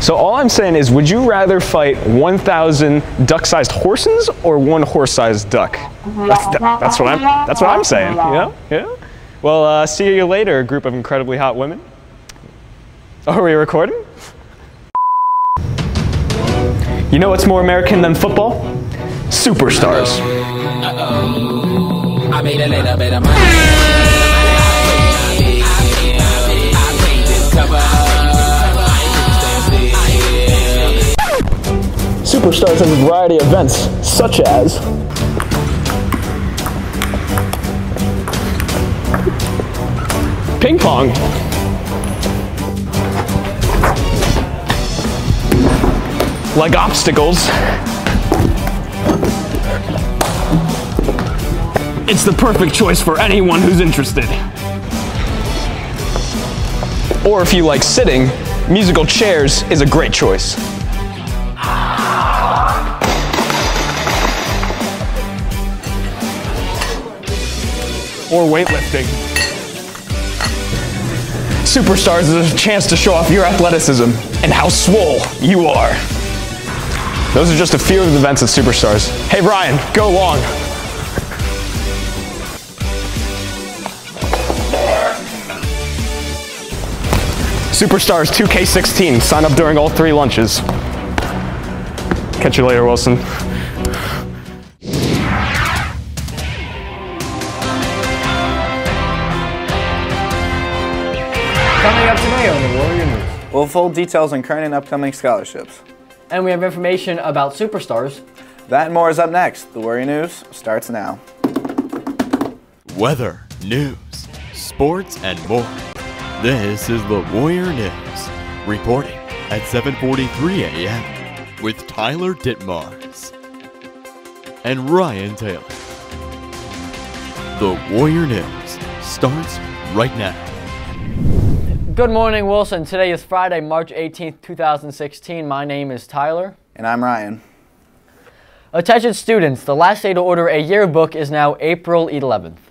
So all I'm saying is, would you rather fight 1,000 duck-sized horses or one horse-sized duck? That's, that, that's what I'm. That's what I'm saying. Know? Yeah. Well, uh, see you later, group of incredibly hot women. Are we recording? You know what's more American than football? Superstars. I made a little Superstars have a variety of events, such as ping pong, like obstacles. It's the perfect choice for anyone who's interested. Or if you like sitting, musical chairs is a great choice. Or weightlifting. Superstars is a chance to show off your athleticism and how swole you are. Those are just a few of the events at Superstars. Hey Brian, go long. Superstars 2K16. Sign up during all three lunches. Catch you later, Wilson. Coming up tonight on the Warrior News. We'll full details on current and upcoming scholarships. And we have information about superstars. That and more is up next. The Warrior News starts now. Weather, news, sports, and more. This is the Warrior News, reporting at 7:43 a.m. with Tyler Ditmars and Ryan Taylor. The Warrior News starts right now. Good morning, Wilson. Today is Friday, March 18th, 2016. My name is Tyler. And I'm Ryan. Attention students, the last day to order a yearbook is now April 11th.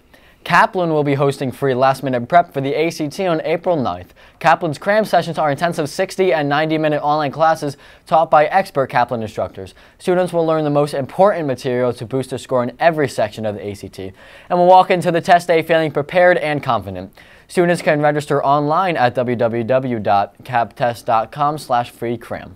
Kaplan will be hosting free last minute prep for the ACT on April 9th. Kaplan's cram sessions are intensive 60 and 90 minute online classes taught by expert Kaplan instructors. Students will learn the most important material to boost their score in every section of the ACT and will walk into the test day feeling prepared and confident. Students can register online at www.kaptest.com slash free cram.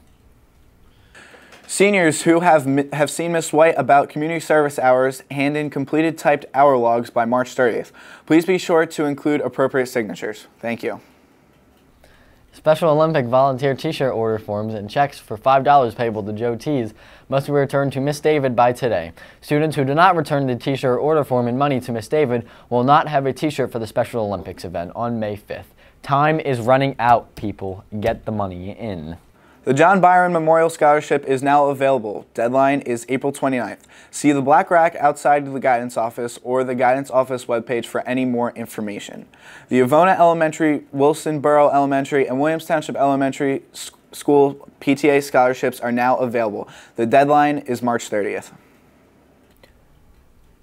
Seniors who have have seen Miss White about community service hours hand in completed typed hour logs by March 30th. Please be sure to include appropriate signatures. Thank you. Special Olympic volunteer t-shirt order forms and checks for $5 payable to Joe Tees must be returned to Miss David by today. Students who do not return the t-shirt order form and money to Miss David will not have a t-shirt for the Special Olympics event on May 5th. Time is running out, people. Get the money in. The John Byron Memorial Scholarship is now available. Deadline is April 29th. See the black rack outside of the guidance office or the guidance office webpage for any more information. The Avona Elementary, Wilson Borough Elementary, and Williams Township Elementary School PTA scholarships are now available. The deadline is March 30th.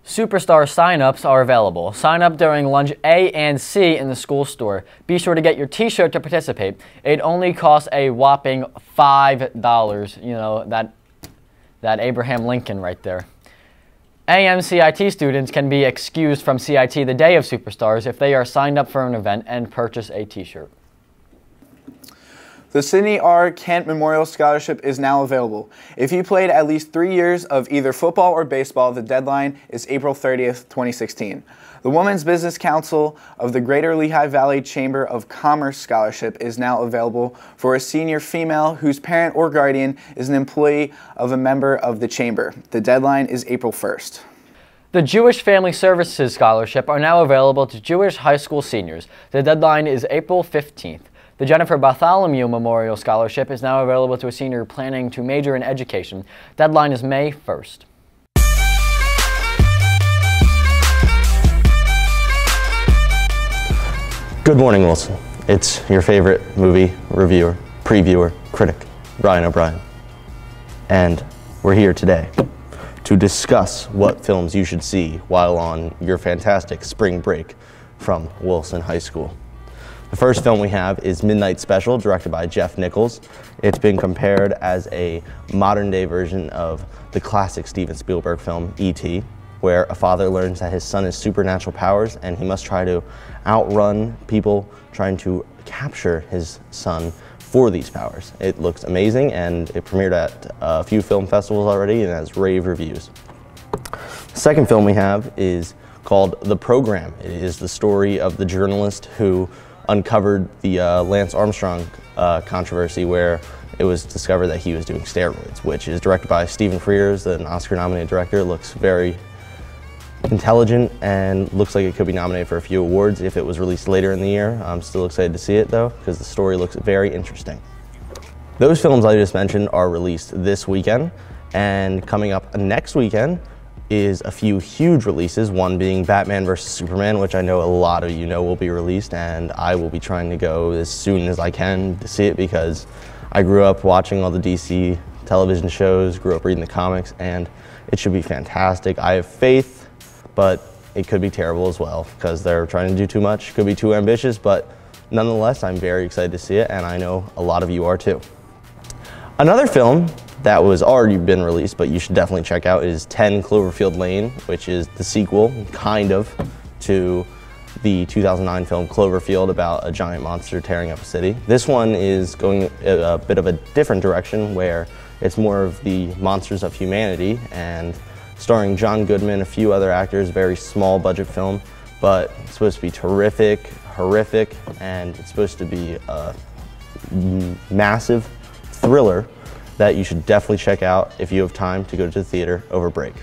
Superstar sign-ups are available. Sign up during lunch A and C in the school store. Be sure to get your t-shirt to participate. It only costs a whopping $5. You know, that that Abraham Lincoln right there. AMCIT students can be excused from CIT the day of Superstars if they are signed up for an event and purchase a t-shirt. The Sidney R. Kent Memorial Scholarship is now available. If you played at least three years of either football or baseball, the deadline is April 30th, 2016. The Women's Business Council of the Greater Lehigh Valley Chamber of Commerce Scholarship is now available for a senior female whose parent or guardian is an employee of a member of the chamber. The deadline is April 1st. The Jewish Family Services Scholarship are now available to Jewish high school seniors. The deadline is April 15th. The Jennifer Bartholomew Memorial Scholarship is now available to a senior planning to major in education. Deadline is May 1st. Good morning, Wilson. It's your favorite movie reviewer, previewer, critic, Ryan O'Brien. And we're here today to discuss what films you should see while on your fantastic spring break from Wilson High School. The first film we have is Midnight Special, directed by Jeff Nichols. It's been compared as a modern day version of the classic Steven Spielberg film E.T., where a father learns that his son has supernatural powers and he must try to outrun people trying to capture his son for these powers. It looks amazing and it premiered at a few film festivals already and has rave reviews. The Second film we have is called The Program. It is the story of the journalist who uncovered the uh, Lance Armstrong uh, controversy where it was discovered that he was doing steroids, which is directed by Stephen Frears, an Oscar-nominated director. Looks very intelligent and looks like it could be nominated for a few awards if it was released later in the year. I'm still excited to see it though, because the story looks very interesting. Those films I just mentioned are released this weekend, and coming up next weekend is a few huge releases, one being Batman vs. Superman, which I know a lot of you know will be released, and I will be trying to go as soon as I can to see it because I grew up watching all the DC television shows, grew up reading the comics, and it should be fantastic. I have faith, but it could be terrible as well because they're trying to do too much, could be too ambitious, but nonetheless, I'm very excited to see it, and I know a lot of you are too. Another film that was already been released, but you should definitely check out is 10 Cloverfield Lane, which is the sequel, kind of, to the 2009 film Cloverfield about a giant monster tearing up a city. This one is going a, bit of a different direction where it's more of the monsters of humanity and starring John Goodman, a few other actors, very small budget film, but it's supposed to be terrific, horrific, and it's supposed to be a massive thriller that you should definitely check out if you have time to go to the theater over break.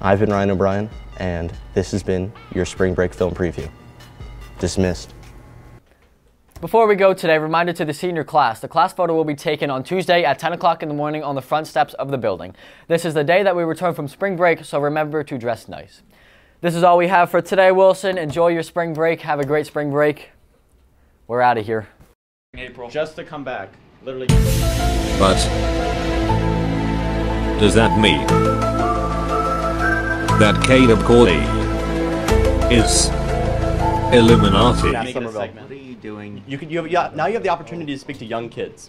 I've been Ryan O'Brien, and this has been your spring break film preview. Dismissed. Before we go today, reminder to the senior class. The class photo will be taken on Tuesday at 10 o'clock in the morning on the front steps of the building. This is the day that we return from spring break, so remember to dress nice. This is all we have for today, Wilson. Enjoy your spring break. Have a great spring break. We're out of here. April. Just to come back, literally. But does that mean that Caleb Corley is Illuminati? What are you doing? You could. You have. Yeah, now you have the opportunity to speak to young kids.